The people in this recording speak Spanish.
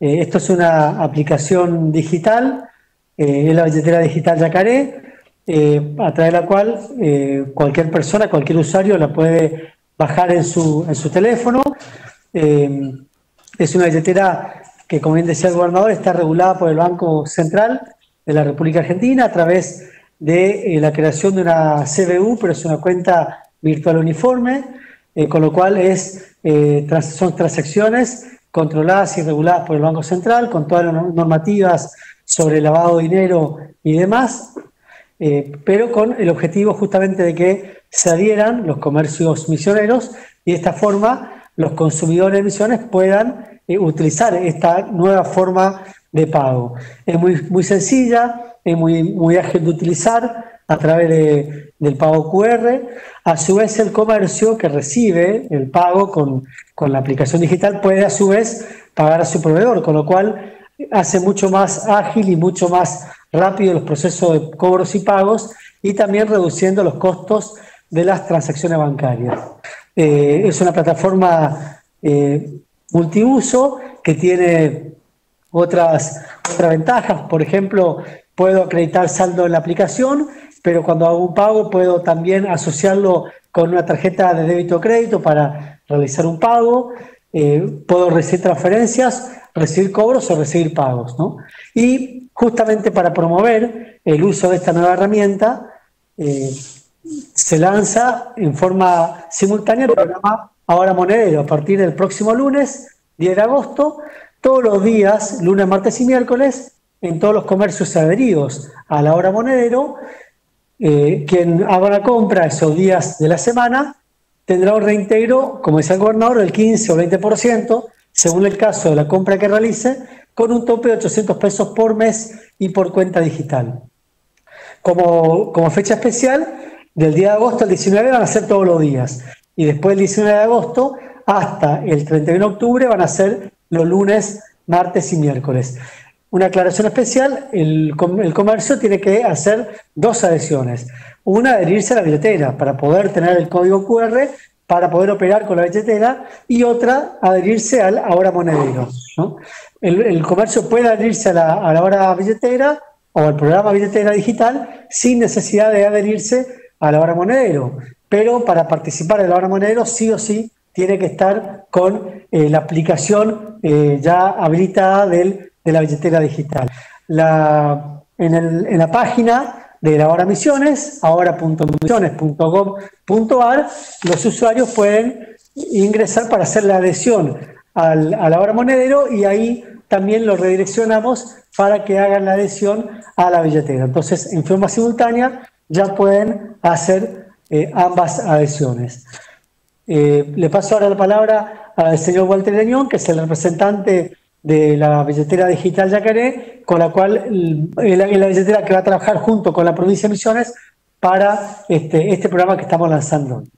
Eh, esto es una aplicación digital, eh, es la billetera digital Yacaré, eh, a través de la cual cualquier persona, cualquier usuario la puede bajar en su, en su teléfono. es una billetera que, como bien decía el gobernador, está regulada por el Banco Central de la República Argentina a través de la creación de una CBU, pero es una cuenta virtual uniforme, con lo cual es, son transacciones controladas y reguladas por el Banco Central, con todas las normativas sobre lavado de dinero y demás, eh, pero con el objetivo justamente de que se adhieran los comercios misioneros y de esta forma los consumidores de misiones puedan eh, utilizar esta nueva forma de pago. Es muy, muy sencilla, es muy, muy ágil de utilizar, a través del pago QR. A su vez, el comercio que recibe el pago con, la aplicación digital puede a su vez pagar a su proveedor, con lo cual hace mucho más ágil y mucho más rápido los procesos de cobros y pagos y también reduciendo los costos de las transacciones bancarias. Eh, es una plataforma eh, multiuso que tiene otras, otras ventajas, por ejemplo, puedo acreditar saldo en la aplicación pero cuando hago un pago puedo también asociarlo con una tarjeta de débito o crédito para realizar un pago, eh, puedo recibir transferencias, recibir cobros o recibir pagos. Y justamente para promover el uso de esta nueva herramienta, eh, se lanza en forma simultánea el programa Ahora Monedero a partir del próximo lunes, 10 de agosto, todos los días, lunes, martes y miércoles, en todos los comercios adheridos a la hora monedero, eh, quien haga la compra esos días de la semana tendrá un reintegro, como decía el gobernador, del 15 o 20%, según el caso de la compra que realice, con un tope de 800 pesos por mes y por cuenta digital. Como, como fecha especial, del día de agosto al 19 van a ser todos los días. Y después del 19 de agosto hasta el 31 de octubre van a ser los lunes, martes y miércoles una aclaración especial, el, comercio tiene que hacer dos adhesiones. Una, adherirse a la billetera para poder tener el código QR, para poder operar con la billetera, y otra, adherirse al ahora monedero. El, comercio puede adherirse a la, a la hora billetera o al programa billetera digital sin necesidad de adherirse a la hora monedero, pero para participar en la hora monedero sí o sí tiene que estar con eh, la aplicación eh, ya habilitada del de la billetera digital. La, en, la página de la Hora Misiones, ahora.misiones.gov.ar, los usuarios pueden ingresar para hacer la adhesión al, a la hora monedero y ahí también los redireccionamos para que hagan la adhesión a la billetera. Entonces, en forma simultánea ya pueden hacer eh, ambas adhesiones. Eh, le paso ahora la palabra al señor Walter Leñón, que es el representante de la billetera digital Yacaré, con la cual es la, billetera que va a trabajar junto con la provincia de Misiones para este, este programa que estamos lanzando